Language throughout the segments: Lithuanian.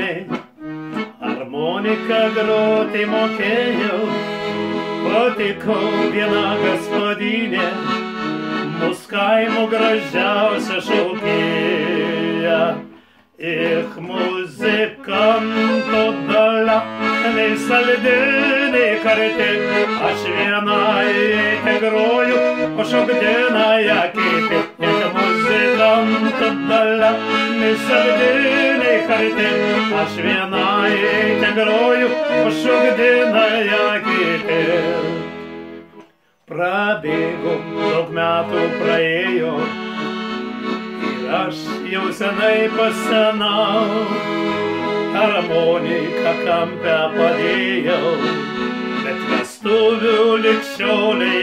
gegužiniai, harmoniką groti mokėjau, patikau vieną gaspadinę, mūsų kaimo gražiausia šaukėja. Ich muzikanto dalia, nei saldi, nei karti, aš vienai te groju, o šokdina ją kiti. Nei saldi, nei karti, aš vienai te groju, o šokdina ją kiti. Prabėgo, daug metų praėjo, ir aš jau senai pasenau, harmoniką kampę padėjau, bet vestuvių likščioliai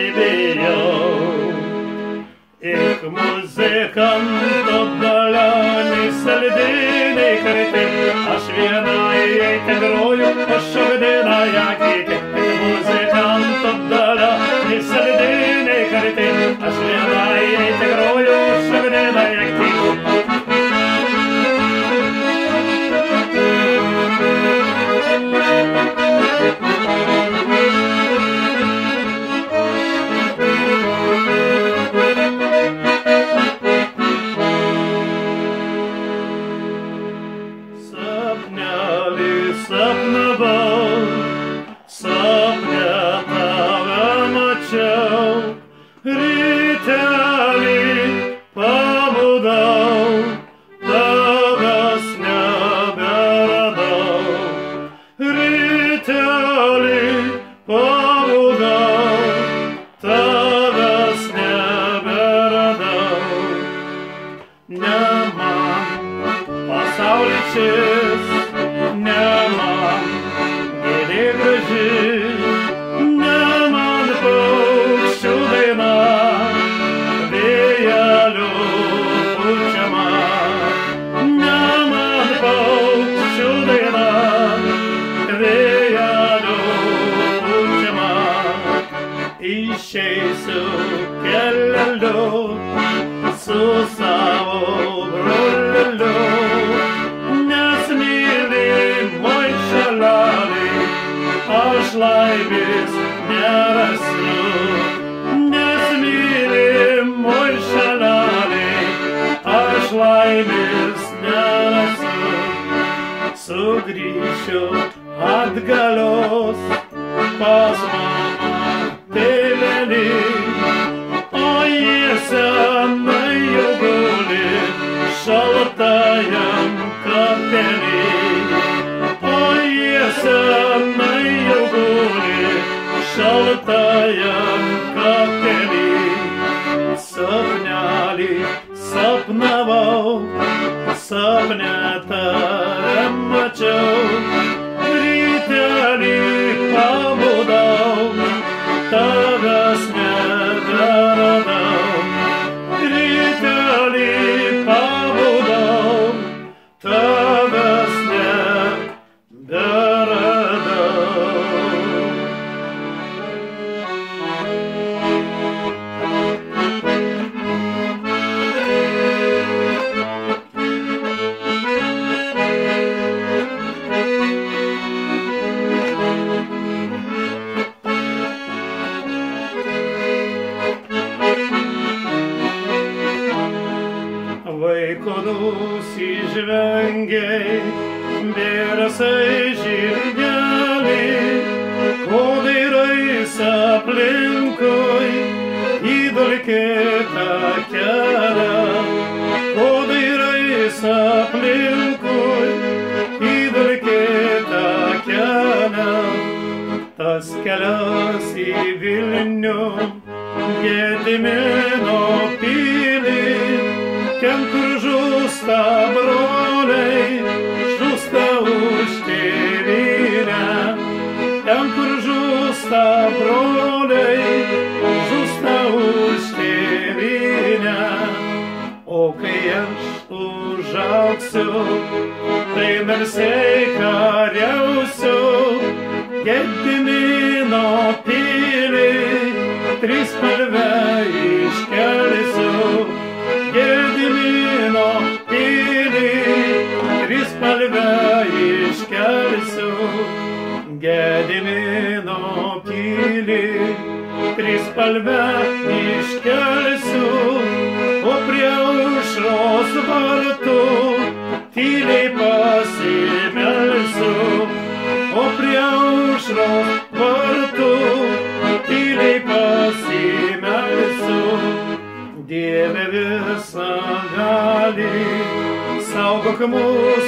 muzikanto Hey. דרישות עד גלוס בזמן תללי אוי יסן יוגולי שלטיים כפרי אוי יסן יוגולי שלטיים כפרי сопняли сопновал сопнята bėrasai žirgeliai, ko dairais aplinkui, įdulkėtą kelią, ko dairais aplinkui, įdulkėtą kelią. Tas kelias į Vilnių, Gedimino žūsta broliai, žūsta už tėvynę. O kai aš užauksiu, tai narsiai kariausiu, Gedimino pilį, trispalvę iškelsiu. Pilį, trispalvę iškelsiu, o prie užros vartų tyliai pasimelsiu, o prie užros vartų tyliai pasimelsiu. Dieve visą gali, saugok mūsų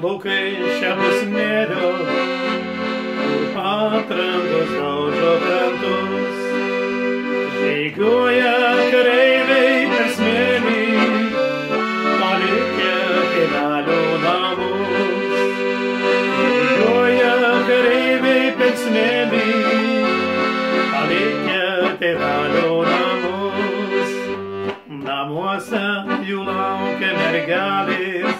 laukai šiapus mėrio, kur patrandos daužo krantus, žygiuoja kareiviai per smėlį, palikę tėvelio namus. Žygiuoja kareiviai per smėlį, palikę tėvelio namus. Namuose jų laukia mergelės, jos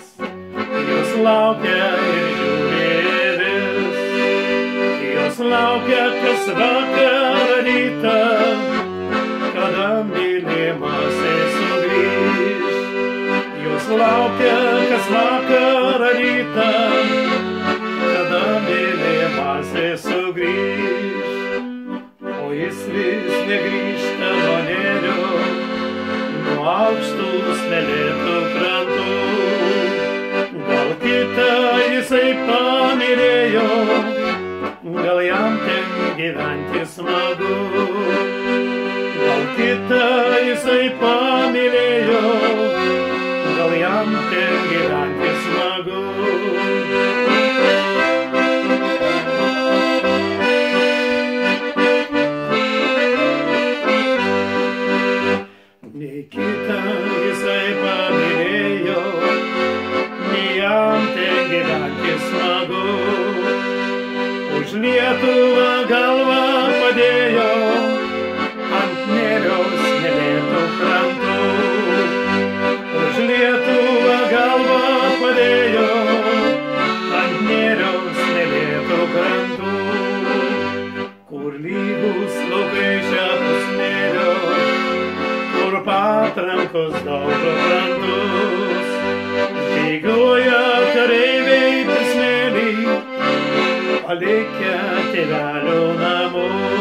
laukia ir žiūri vis. Jos laukia kas vakarą rytą, kada mylimasis sugrįž. Gyventi smagu. Gal kitą jisai pamylėjo, gal jam ten gyventi smagu. Kareiviai per smėlį, palikę tėvelio namus.